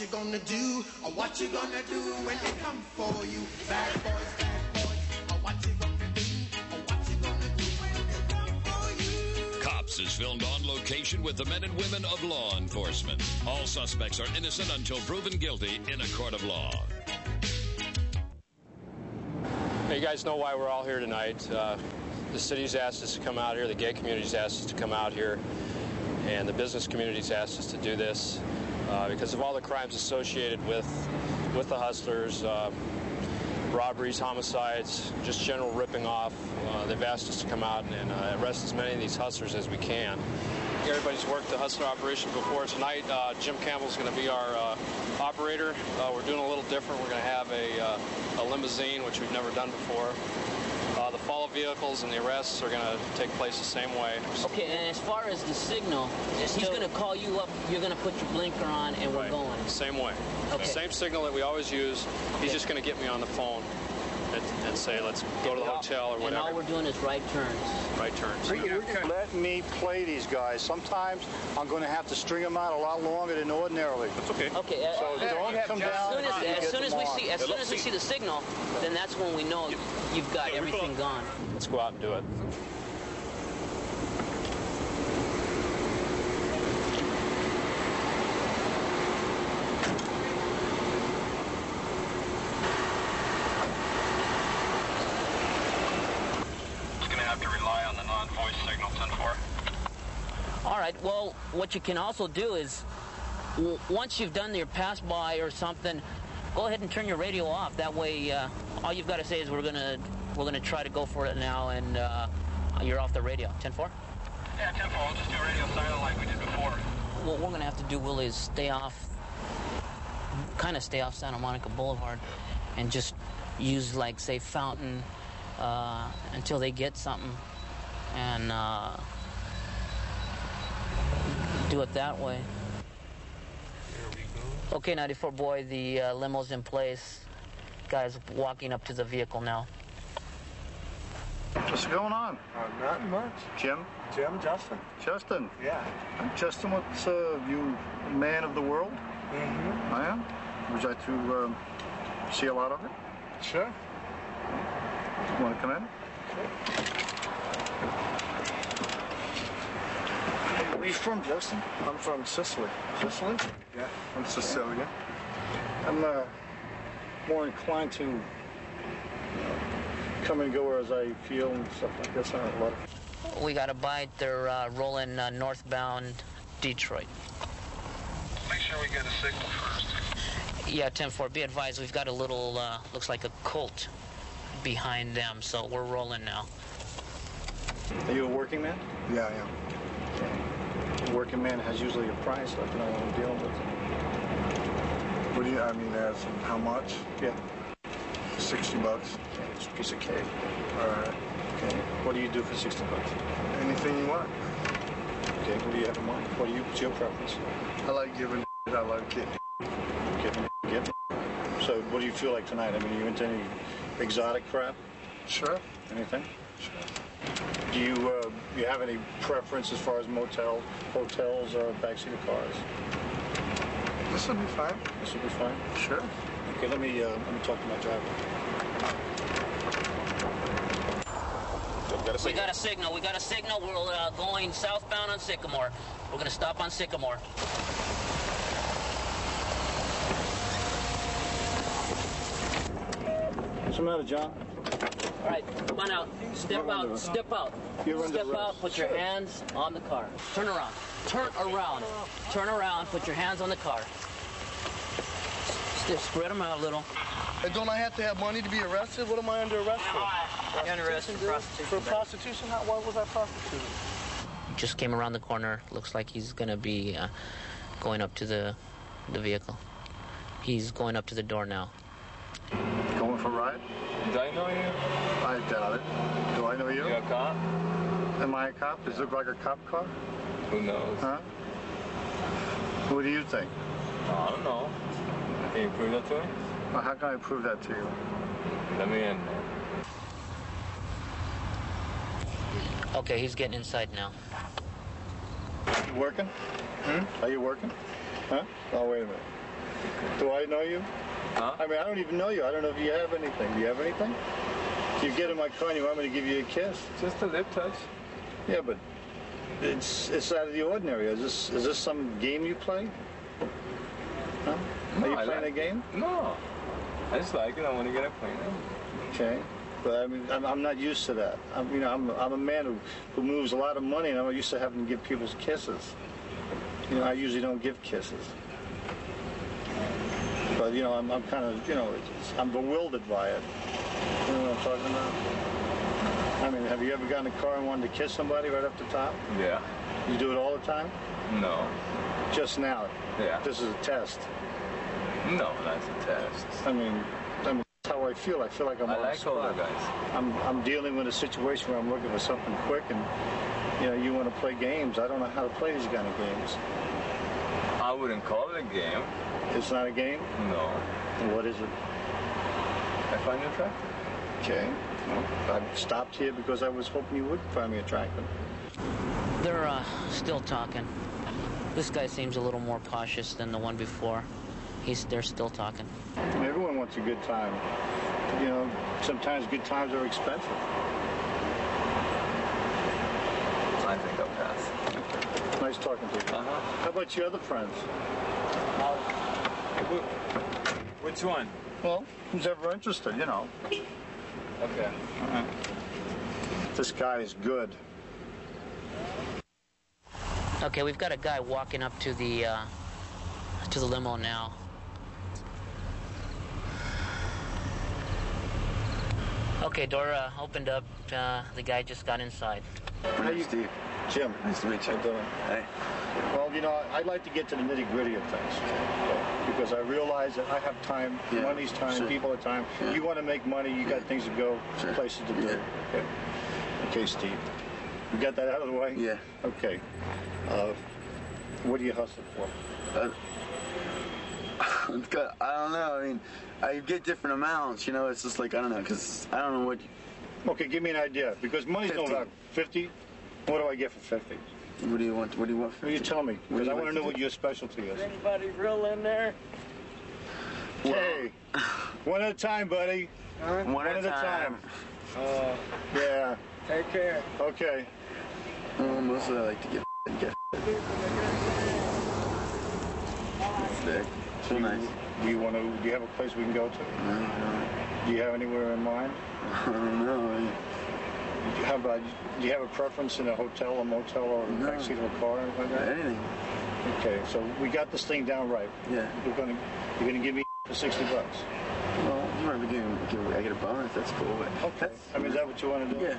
you gonna do? Or what you gonna do when they come for you? Bad boys, bad boys. Oh, What you gonna do? Or what you gonna do when they come for you? Cops is filmed on location with the men and women of law enforcement. All suspects are innocent until proven guilty in a court of law. Hey, you guys know why we're all here tonight. Uh, the city's asked us to come out here, the gay community's asked us to come out here, and the business community's asked us to do this uh, because of all the crimes associated with with the hustlers, uh, robberies, homicides, just general ripping off. Uh, they've asked us to come out and uh, arrest as many of these hustlers as we can. Everybody's worked the hustler operation before. Tonight, uh, Jim Campbell's going to be our operator. We're doing a little different. We're going to have a, a limousine, which we've never done before. The follow vehicles and the arrests are going to take place the same way. Okay, and as far as the signal, he's going to call you up. You're going to put your blinker on, and we're Right. going. Same way. Okay. Same signal that we always use. He's just going to get me on the phone and, and say, let's go to the hotel or whatever. And all we're doing is right turns. Right turns. Let me play these guys. Sometimes I'm going to have to string them out a lot longer than ordinarily. That's okay. Okay. uh, So don't come as down soon as, as soon as we on. see as soon as we see the signal, then that's when we know you've got everything gone. Let's go out and do it. Just gonna have to rely on the non-voice signal 10-4. All right. Well, what you can also do is, w- once you've done your pass by or something, go ahead and turn your radio off. That way, uh, all you've got to say is we're gonna we're gonna try to go for it now, and uh, you're off the radio. 10-4? Yeah, 10-4. I'll just do radio silent like we did before. What we're gonna have to do, Willie, is stay off, kind of stay off Santa Monica Boulevard, and just use like say Fountain uh, until they get something, and uh, do it that way. Okay, 94 boy, the uh, limo's in place. Guys walking up to the vehicle now. What's going on? Uh, not much. Jim? Jim, Justin. Justin? Yeah. Justin, what's uh, you man of the world? Mm-hmm. I am. Would you like to um, see a lot of it? Sure. Want to come in? Where you from, Justin? I'm from Sicily. Sicily? Yeah. I'm Sicilian. I'm uh, more inclined to come and go as I feel and stuff like this. I don't lot of We got a bite. They're uh, rolling uh, northbound Detroit. Make sure we get a signal first. Yeah, 10-4. Be advised, we've got a little, uh, looks like a Colt behind them, so we're rolling now. Are you a working man? Yeah, I am. Working man has usually a price, like you know what I'm dealing with. What do you, I mean, as how much? Yeah. 60 bucks. It's a piece of cake. All right. Okay. What do you do for 60 bucks? Anything you want. Okay. What do you have in mind? What do you, what's your preference? I like giving. I like getting. Give, give. So what do you feel like tonight? I mean, are you into any exotic crap? Sure. Anything? Sure. Do you uh, you have any preference as far as motel, hotels, or backseat of cars? This will be fine. This will be fine. Sure. Okay, let me uh, let me talk to my driver. We got a signal. We got a signal. We're uh, going southbound on Sycamore. We're going to stop on Sycamore. What's the matter, John? All right, come on out. Step out. Step out. You're under Step out. Put your hands on the car. Turn around. Turn around. Turn around. Put your hands on the car. Step, spread them out a little. And don't I have to have money to be arrested? What am I under arrest for? You're for prostitution. For prostitution? How, why was I prostituted? Just came around the corner. Looks like he's going to be uh, going up to the the vehicle. He's going up to the door now. Going for a ride? Do I know you? I doubt it. Do I know you? You a cop? Am I a cop? Does it look like a cop car? Who knows? Huh? What do you think? I don't know. Can you prove that to me? Well, how can I prove that to you? Let me in. Okay, he's getting inside now. You working? Hmm? Are you working? Huh? Oh, wait a minute. Do I know you? Huh? I mean, I don't even know you. I don't know if you have anything. Do you have anything? You get in my car and you want me to give you a kiss? Just a lip touch. Yeah, but it's it's out of the ordinary. Is this is this some game you play? Huh? Are you I playing like- a game? No. I just like it. I want to get acquainted. Okay. But I mean, I'm, I'm not used to that. I'm, you know, I'm, I'm a man who, who moves a lot of money, and I'm not used to having to give people kisses. You know, I usually don't give kisses. But you know, I'm, I'm kind of, you know, I'm bewildered by it. You know what I'm talking about? I mean, have you ever gotten in a car and wanted to kiss somebody right up the top? Yeah. You do it all the time? No. Just now? Yeah. This is a test. No, that's a test. I mean, I mean, that's how I feel. I feel like I'm I on like the older spot. guys. I'm, I'm dealing with a situation where I'm looking for something quick and, you know, you want to play games. I don't know how to play these kind of games. I wouldn't call it a game. It's not a game? No. What is it? I find it attractive. Okay. Well, I stopped here because I was hoping you would find me attractive. They're uh, still talking. This guy seems a little more cautious than the one before. He's they're still talking. Everyone wants a good time. You know, sometimes good times are expensive. I think I'll pass. Nice talking to you. Uh-huh. How about your other friends? Which one? Well, who's ever interested, you know. Okay. This guy is good. Okay, we've got a guy walking up to the uh, to the limo now. Okay, Dora opened up. Uh, the guy just got inside. How you, Steve. Jim. Nice to meet you. How you doing? Hey. Well, you know, I'd like to get to the nitty gritty of things because I realize that I have time, Yeah, money's time, sure. people have time. Yeah. You want to make money, you got things to go, Sure. places to do. Yeah. Okay. okay, Steve. We got that out of the way? Yeah. Okay. Uh, what do you hustle for? Uh, I don't know. I mean, I get different amounts. You know, it's just like I don't know, cause I don't know what. Okay, give me an idea because money's no 50. value. 50? What do I get for 50? What do you want? What do you want? Will you tell me? Because I want like to know to what your specialty is. Anybody real in there? Hey, one at a time, buddy. One, at a time. Uh, Yeah. take care. Okay. Oh, mostly I like to get get. Thick. So nice. Do you want to? Do you have a place we can go to? No, no, Do you have anywhere in mind? I don't know. I mean, Do you have a, do you have a preference in a hotel, a motel, or a No. backseat of a car, or anything like that? anything. Okay, so we got this thing down right. Yeah. You're gonna, you're gonna give me for sixty bucks. Well, you might be getting, give, I get a bonus. That's cool. But Okay. That's, I mean, is that what you want to do? yeah.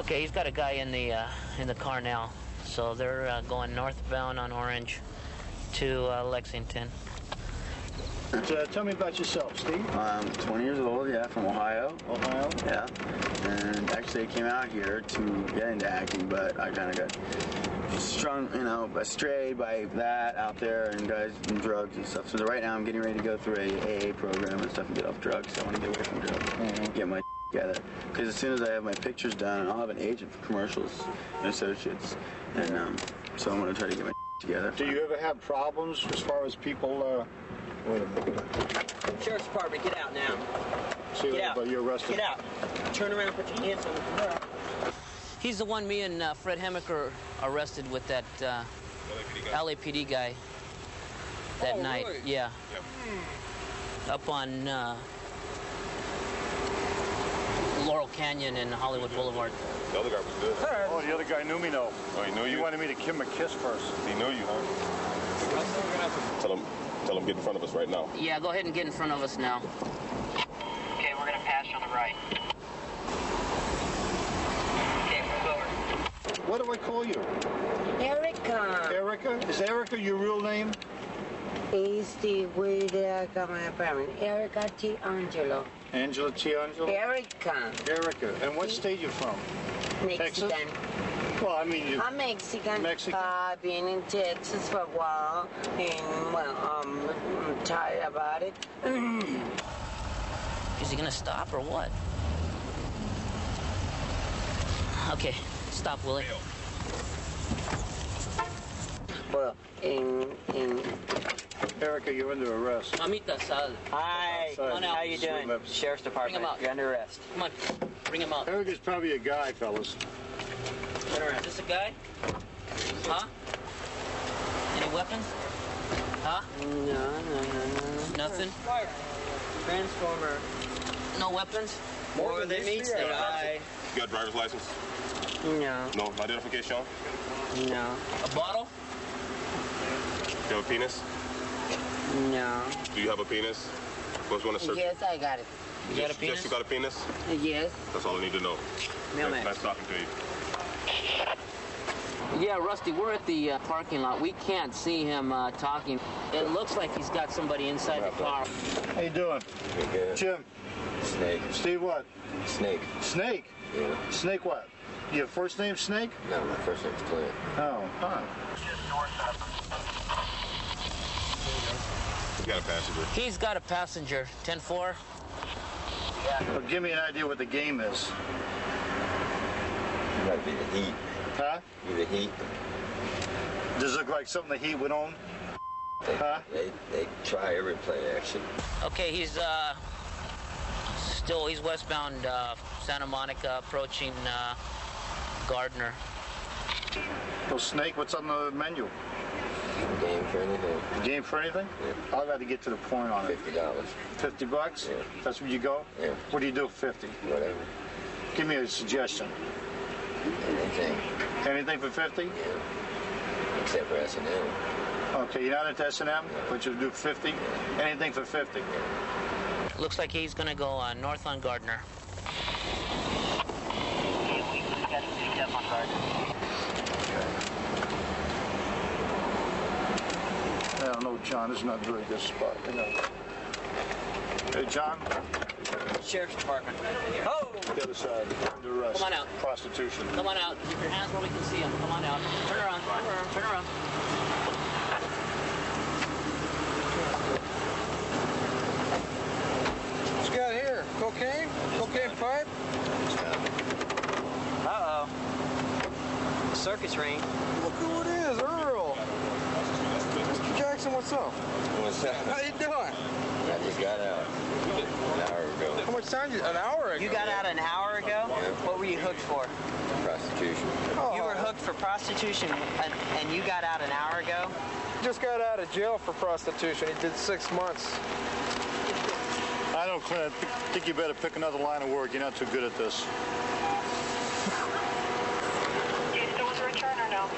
Okay, he's got a guy in the uh, in the car now. So they're uh, going northbound on Orange to uh, Lexington. So, tell me about yourself, Steve. I'm 20 years old. Yeah, from Ohio. Ohio. Yeah. And actually, I came out here to get into acting, but I kind of got strung, you know, astray by that out there and guys and drugs and stuff. So right now, I'm getting ready to go through a AA program and stuff and get off drugs. I want to get away from drugs, get my together. Because as soon as I have my pictures done, I'll have an agent for commercials and associates, and um, so I'm going to try to get my together. Do you ever have problems as far as people? Uh, wait a minute. Sheriff's Department, get out now. See, Get out. but you're arrested. Get out. Turn around, put your hands on the floor. He's the one me and uh, Fred Hemmicker arrested with that uh, LAPD guy that Oh, night. really? Yeah. Up on uh, Laurel Canyon and Hollywood Boulevard. The other guy was good. Oh, the other guy knew me, though. Oh, he knew He you? wanted me to give him a kiss first. He knew you, huh? Tell him, tell him get in front of us right now. Yeah, go ahead and get in front of us now. Okay, we're gonna pass you on the right. Okay, move over. What do I call you? Erica, Erica? Is Erica your real name? is the way that I got my apartment. Erica T. Angelo. Angela Tiangelo? Erica, Erica. And what state you from? Texas? Mexican. Well, I mean, you. I'm Mexican. Mexican? Uh, I've been in Texas for a while, and well, um, I'm tired about it. Is he gonna stop or what? Okay, stop, Willie. Well, in in. Erica, you're under arrest. Mamita, sal. Hi. Outside. Come on out. How you Sweet doing? lips. Sheriff's Department. Bring him out. You're under arrest. Come on, bring him out. Erica's probably a guy, fellas. Turn around. Is this a guy? Huh? Any weapons? Huh? No, no, no, no. Nothing? Transformer. No weapons? More than meets the eye. You got a driver's license? No, No. Identification? no, A bottle? You have a penis? no. Do you have a penis? What's want to search? Yes, I got it. You got a penis? Yes, you got a penis? Yes. That's all I need to know. Mailman. Nice talking to you. Yeah, Rusty, we're at the uh, parking lot. We can't see him uh, talking. It looks like he's got somebody inside the car. How you doing? Jim. Snake. Steve what? Snake. Snake? Yeah. Snake what? Your first name Snake? No, my first name's Clint. Oh, huh. You got a passenger. He's got a passenger. 10-4. Well, give me an idea what the game is. Might be the heat. Huh? The heat. Does it look like something the Heat went on? They, Huh? they, they try every play action. Okay, he's uh, still, he's westbound uh, Santa Monica approaching uh, Gardner. Well, Snake, what's on the menu? Game for anything. Game for anything? Yeah. I'd to get to the point on it. Fifty dollars. 50 bucks? Yeah. That's where you go? Yeah. What do you do for 50? Whatever. Give me a suggestion. Anything. Anything for 50? Yeah. Except for S and M. Okay, you're not into S&M, but you'll do 50? Anything for 50? Looks like he's gonna go uh, north on Gardner. I don't know, John, It's not a very good spot. You know. Hey, John, Sheriff's Department. Oh! The other side, under arrest. Come on out. Prostitution. Come on out. Keep your hands where we can see him. Come on out. Turn around. Turn around. Turn around. What's got here? Cocaine? Cocaine pipe? Uh oh. Circus ring. Look who it is, Earl. Mr. Jackson, what's up? What's that? How you doing? I just got out an hour ago. How much time did An hour ago. You got out an hour ago? What were you hooked for? Prostitution. You were hooked for prostitution and, and you got out an hour ago? Just got out of jail for prostitution. He did six months. I don't, Clint. I think you better pick another line of work. You're not too good at this. Do you still want to return or no?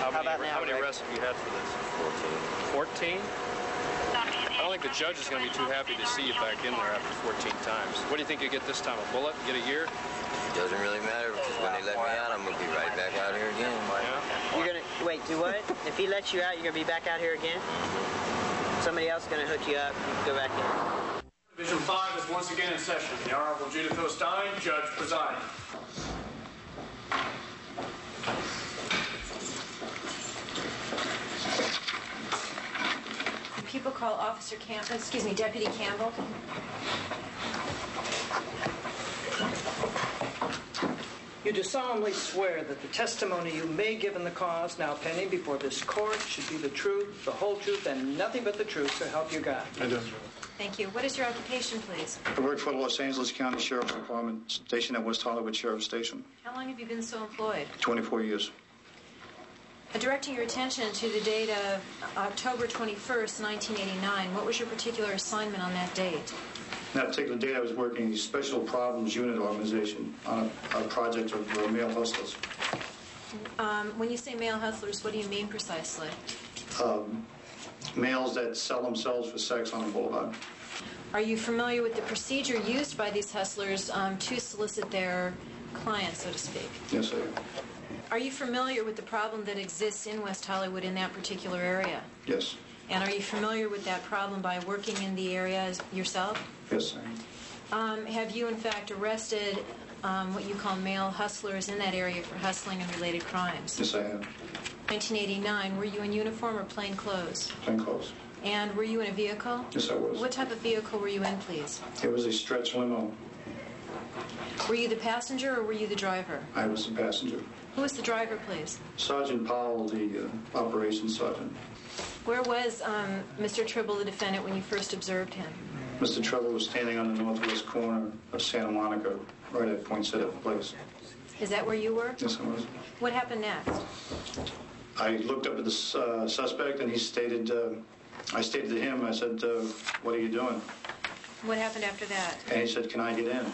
How many, about now, how many Greg? arrests have you had for this? 14. 14? I don't think the judge is going to be too happy to see you back in there after 14 times. What do you think you get this time? A bullet? Get a year? It Doesn't really matter because when they let me out, I'm gonna be right back out here again. You're gonna wait, do what? if he lets you out, you're gonna be back out here again? Somebody else is gonna hook you up, go back in. Division 5 is once again in session. The Honorable Judith O. Stein, Judge presiding. People call Officer Campbell, excuse me, Deputy Campbell. You do solemnly swear that the testimony you may give in the cause now pending before this court should be the truth, the whole truth, and nothing but the truth to help you God. I do. Thank you. What is your occupation, please? I work for the Los Angeles County Sheriff's Department, stationed at West Hollywood Sheriff's Station. How long have you been so employed? 24 years. Directing your attention to the date of October 21st, 1989, what was your particular assignment on that date? That particular day, I was working in the Special Problems Unit Organization on a, a project of uh, male hustlers. Um, when you say male hustlers, what do you mean precisely? Um, males that sell themselves for sex on the boulevard. Are you familiar with the procedure used by these hustlers um, to solicit their clients, so to speak? Yes, I am. Are you familiar with the problem that exists in West Hollywood in that particular area? Yes. And are you familiar with that problem by working in the area yourself? Yes, I am. Um, have you, in fact, arrested um, what you call male hustlers in that area for hustling and related crimes? Yes, I am. 1989, were you in uniform or plain clothes? Plain clothes. And were you in a vehicle? Yes, I was. What type of vehicle were you in, please? It was a stretch limo. Were you the passenger or were you the driver? I was the passenger. Who was the driver, please? Sergeant Powell, the uh, operations sergeant. Where was um, Mr. Tribble, the defendant, when you first observed him? Mr. Trevor was standing on the northwest corner of Santa Monica, right at Poinsettia Place. Is that where you were? Yes, I was. What happened next? I looked up at the uh, suspect, and he stated, uh, I stated to him, I said, uh, "What are you doing?" What happened after that? And he said, "Can I get in?"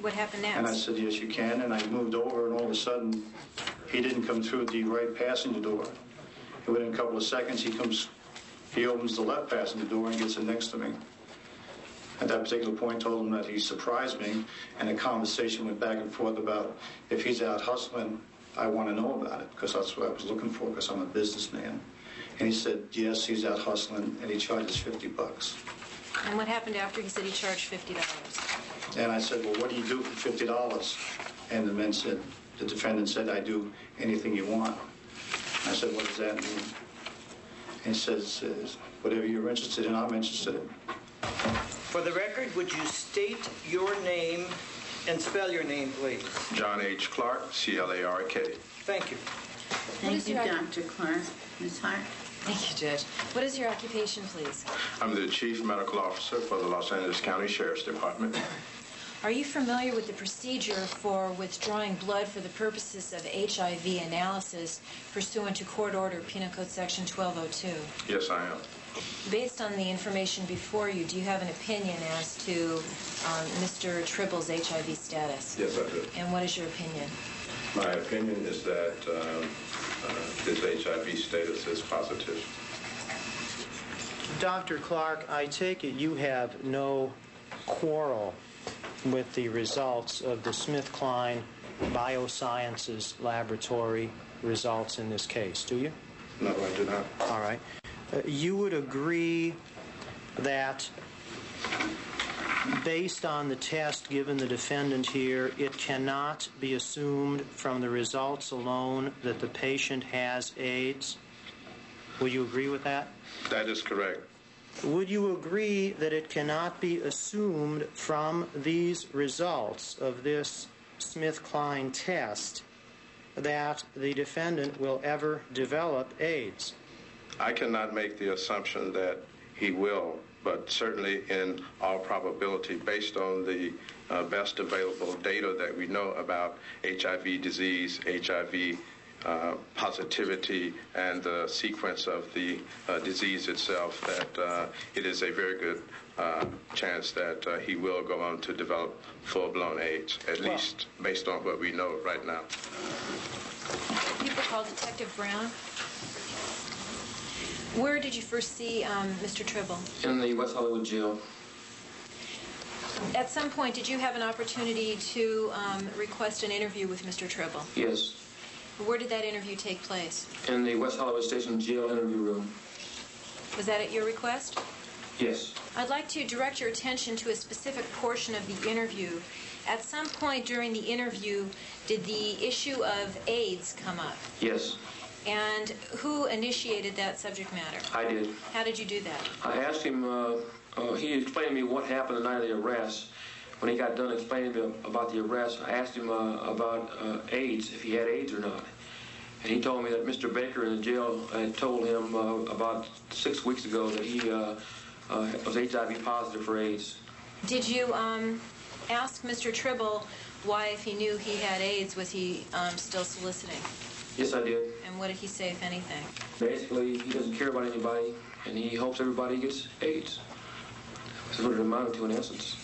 What happened next? And I said, "Yes, you can." And I moved over, and all of a sudden, he didn't come through the right passenger door. And within a couple of seconds, he comes, he opens the left passenger door and gets in next to me. At that particular point, told him that he surprised me, and the conversation went back and forth about if he's out hustling, I want to know about it because that's what I was looking for because I'm a businessman. And he said, yes, he's out hustling, and he charges 50 bucks. And what happened after he said he charged $50? And I said, well, what do you do for $50? And the man said, the defendant said, I do anything you want. I said, what does that mean? And he says, whatever you're interested in, I'm interested in. For the record, would you state your name and spell your name, please? John H. Clark, C-L-A-R-K. Thank you. Thank you, Dr. Clark. Ms. Hart? Thank you, Judge. What is your occupation, please? I'm the Chief Medical Officer for the Los Angeles County Sheriff's Department. Are you familiar with the procedure for withdrawing blood for the purposes of HIV analysis pursuant to Court Order Penal Code Section 1202? Yes, I am. Based on the information before you, do you have an opinion as to um, Mr. Tribble's HIV status? Yes, I do. And what is your opinion? My opinion is that um, uh, his HIV status is positive. Dr. Clark, I take it you have no quarrel with the results of the SmithKline Biosciences Laboratory results in this case, do you? No, I do not. All right. Uh, you would agree that based on the test given the defendant here, it cannot be assumed from the results alone that the patient has AIDS? Would you agree with that? That is correct. Would you agree that it cannot be assumed from these results of this SmithKline test that the defendant will ever develop AIDS? I cannot make the assumption that he will, but certainly in all probability, based on the uh, best available data that we know about HIV disease, HIV uh, positivity, and the sequence of the uh, disease itself, that uh, it is a very good uh, chance that uh, he will go on to develop full-blown AIDS, at Well- least based on what we know right now. People call Detective Brown. Where did you first see um, Mr. Tribble? in the West Hollywood jail. At some point, did you have an opportunity to um, request an interview with Mr. Tribble? Yes, Where did that interview take place? in the West Hollywood Station jail interview room. Was that at your request? Yes, I'd like to direct your attention to a specific portion of the interview. At some point during the interview, did the issue of AIDS come up? yes, And who initiated that subject matter? I did. How did you do that? I asked him, uh, uh, he explained to me what happened the night of the arrest. When he got done explaining to me about the arrest, I asked him uh, about uh, AIDS, if he had AIDS or not. And he told me that Mr. Baker in the jail had told him uh, about six weeks ago that he uh, uh, was HIV positive for AIDS. Did you um, ask Mr. Tribble why, if he knew he had AIDS, was he um, still soliciting? Yes, I did. And what did he say, if anything? Basically, he doesn't care about anybody, and he hopes everybody gets AIDS. That's what it amounted to in essence.